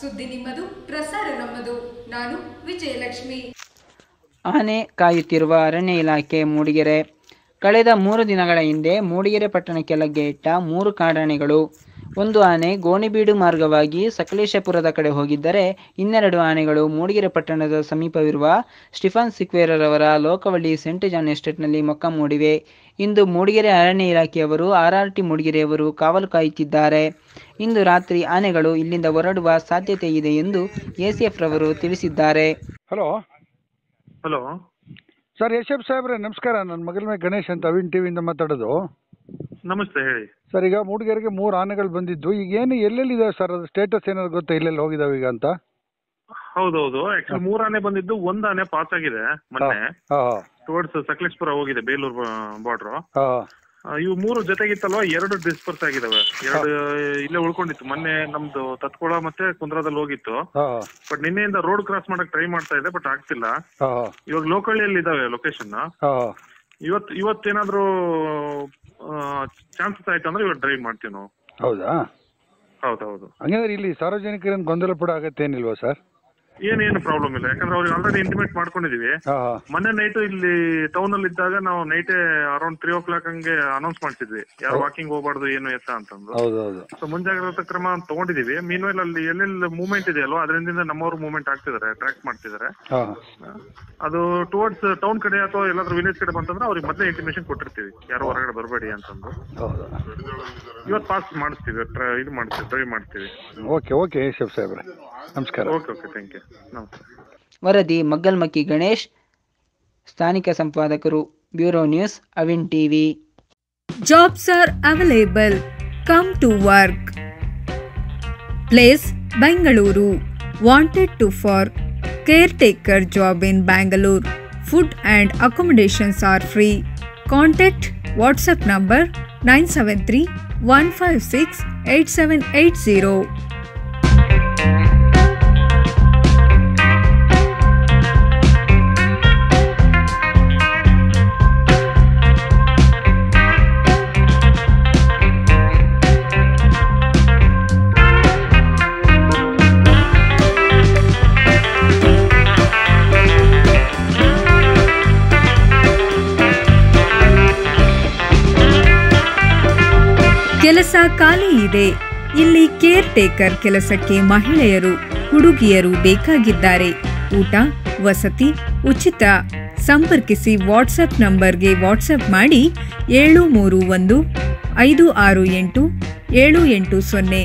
ಸುದ್ದಿ ನಿಮ್ಮದು, ಪ್ರಸಾರ ನಮ್ಮದು. ನಾನು ವಿಜಯಲಕ್ಷ್ಮಿ. ಆನೆ ಕಾಯುತ್ತಿರುವ ಅರಣ್ಯ ಇಲಾಖೆ ಮೂಡಿಗೆರೆ. ಕಳೆದ ಮೂರು ದಿನಗಳ ಹಿಂದೆ ಮೂಡಿಗೆರೆ ಪಟ್ಟಣಕ್ಕೆ ಲಗ್ಗೆ ಇಟ್ಟ ಮೂರು ಕಾಡಾನೆಗಳು ಒಂದು ಆನೆ ಗೋಣಿಬೀಡು ಮಾರ್ಗವಾಗಿ ಸಕಲೇಶಪುರದ ಕಡೆ ಹೋಗಿದ್ದರೆ ಇನ್ನೆರಡು ಆನೆಗಳು ಮೂಡಿಗೆರೆ ಪಟ್ಟಣದ ಸಮೀಪವಿರುವ ಸ್ಟಿಫನ್ ಸಿಕ್ವೇರರವರ ಲೋಕವಳ್ಳಿ ಸೆಂಟ್ ಜಾನ್ ಎಸ್ಟೇಟ್ನಲ್ಲಿ ಮೊಕ್ಕ ಮೂಡಿವೆ. ಇಂದು ಮೂಡಿಗೆರೆ ಅರಣ್ಯ ಇಲಾಖೆಯವರು ಆರ್ಆರ್ಟಿ ಮೂಡಿಗೆರೆಯವರು ಕಾವಲು ಕಾಯುತ್ತಿದ್ದಾರೆ. ಇಂದು ರಾತ್ರಿ ಆನೆಗಳು ಇಲ್ಲಿಂದ ಹೊರಡುವ ಸಾಧ್ಯತೆ ಇದೆ ಎಂದು ಎಸಿಎಫ್ ರವರು ತಿಳಿಸಿದ್ದಾರೆ. ಹಲೋ. ಹಲೋ. ಸರ್ ಯಶಪ್ ಸಾಹೇಬ್ರೆ ನಮಸ್ಕಾರ. ನನ್ನ ಮಗನ ಮೇಲೆ ಗಣೇಶ್ ಅಂತ ಅವಿನ್ ಟಿವಿಯಿಂದ ಮಾತಾಡೋದು. ನಮಸ್ತೆ ಹೇಳಿ. ಸರ್ ಈಗ ಮೂಡಿಗೆರೆಗೆ ಮೂರು ಆನೆಗಳು ಬಂದಿದ್ದು. ಈಗ ಏನು ಎಲ್ಲೆಲ್ಲಿದೆ ಸರ್? ಅದು ಸ್ಟೇಟಸ್ ಏನಾದ್ರು ಗೊತ್ತಾ? ಎಲ್ಲೆಲ್ಲಿ ಹೋಗಿದಾವೆ ಈಗ ಅಂತ? ಹೌದೌದು. ಆಕ್ಚುಲಿ ಮೂರ್ ಆನೆ ಬಂದಿದ್ದು ಒಂದ್ ಆನೆ ಪಾಸ್ ಆಗಿದೆ ಮೊನ್ನೆ. ಹಾ ಟುವರ್ಡ್ಸ್ ಸಕಲೇಶ್ಪುರ ಹೋಗಿದೆ ಬೇಲೂರು ಬಾರ್ಡ್ರು ಹಾಂ ಇವು ಮೂರು ಜೊತೆಗಿತ್ತಲ್ವಾ? ಎರಡು ಡಿಸ್ಪರ್ಸ್ ಆಗಿದಾವೆ. ಎರಡು ಇಲ್ಲೇ ಉಳ್ಕೊಂಡಿತ್ತು. ಮೊನ್ನೆ ನಮ್ದು ತತ್ಕೊಳ ಮತ್ತೆ ಕುಂದ್ರದಲ್ಲಿ ಹೋಗಿತ್ತು. ಹಾಂ ಬಟ್ ನಿನ್ನೆಯಿಂದ ರೋಡ್ ಕ್ರಾಸ್ ಮಾಡಕ್ ಟ್ರೈ ಮಾಡ್ತಾ ಇದೆ ಬಟ್ ಆಗ್ತಿಲ್ಲ. ಹಾ ಇವಾಗ ಲೋಕಳ್ಳಿಯಲ್ಲಿ ಇದಾವೆ ಲೊಕೇಶನ್ ಹಾಂ. ಇವತ್ ಇವತ್ತೇನಾದ್ರೂ ಚಾನ್ಸಸ್ ಆಯ್ತು ಅಂದ್ರೆ ಇವತ್ತು ಡ್ರೈವ್ ಮಾಡ್ತೀವಿ ನಾವು. ಹೌದಾ? ಹೌದೌದು ಹಂಗಂದ್ರೆ ಇಲ್ಲಿ ಸಾರ್ವಜನಿಕರಿಂದ ಗೊಂದಲ ಕೂಡ ಆಗತ್ತೇನಿಲ್ವಾ ಸರ್ ಏನೇನು ಪ್ರಾಬ್ಲಮ್ ಇಲ್ಲ. ಯಾಕಂದ್ರೆ ಅವ್ರಿಗೆ ಆಲ್ರೆಡಿ ಇಂಟಿಮೇಟ್ ಮಾಡ್ಕೊಂಡಿದೀವಿ. ಮೊನ್ನೆ ನೈಟ್ ಇಲ್ಲಿ ಟೌನ್ ಅಲ್ಲಿ ಇದ್ದಾಗ ನಾವು night around three o'clock ಹಂಗೆ ಅನೌನ್ಸ್ ಮಾಡ್ತಿದ್ವಿ ಯಾರು ವಾಕಿಂಗ್ ಹೋಗ್ಬಾರ್ದು ಏನು ಎತ್ತ ಅಂತಂದು. ಸೊ ಮುಂಜಾಗ್ರತಾ ಕ್ರಮ ತಗೊಂಡಿದೀವಿ. ಮೀನ್ವೇಲ್ ಅಲ್ಲಿ ಎಲ್ಲೆಲ್ಲಿ ಮೂವ್ಮೆಂಟ್ ಇದೆ ಅಲ್ವಾ ಅದರಿಂದ ನಮ್ಮವರು ಮೂವ್ಮೆಂಟ್ ಆಗ್ತಿದಾರೆ ಟ್ರ್ಯಾಕ್ ಮಾಡ್ತಿದಾರೆ. ಅದು ಟುವರ್ಡ್ಸ್ ಟೌನ್ ಕಡೆ ಅಥವಾ ಎಲ್ಲಾದ್ರೂ ವಿಲೇಜ್ ಕಡೆ ಬಂತಂದ್ರೆ ಅವ್ರಿಗೆ ಮೊದಲೇ ಇಂಟಿಮೇಷನ್ ಕೊಟ್ಟಿರ್ತೀವಿ. ಯಾರು ಹೊರಗಡೆ ಬರಬೇಡಿ ಅಂತಂದು. ಇವತ್ತು ಪಾಸ್ ಮಾಡಿಸ್ತೀವಿ ಇದು ಮಾಡ್ತೀವಿ ಡ್ರೈವ್ ಮಾಡ್ತೀವಿ. ಓಕೆ ಓಕೆ ಶಿವ್ ಸಾಹೇಬ್ರೆ. ನಮಸ್ಕಾರ. ವರದಿ ಮಗ್ಗಲ್ಮಕ್ಕಿ ಗಣೇಶ್ ಸ್ಥಾನಿಕ ಸಂಪಾದಕರು bureau news Avin TV. Jobs are available come to work place Bengaluru wanted to for care taker job in Bangalore food and accommodations are free contact WhatsApp number nine ಕೆಲಸ ಖಾಲಿ ಇದೆ. ಇಲ್ಲಿ ಕೇರ್ ಟೇಕರ್ ಕೆಲಸಕ್ಕೆ ಮಹಿಳೆಯರು, ಹುಡುಗಿಯರು ಬೇಕಾಗಿದ್ದಾರೆ. ಊಟ, ವಸತಿ, ಉಚಿತ. ಸಂಪರ್ಕಿಸಿ ವಾಟ್ಸಪ್ ನಂಬರ್ಗೆ ವಾಟ್ಸಪ್ ಮಾಡಿ ಏಳು ಮೂರು ಒಂದು ಐದು ಆರು ಎಂಟು ಏಳು ಎಂಟು ಸೊನ್ನೆ.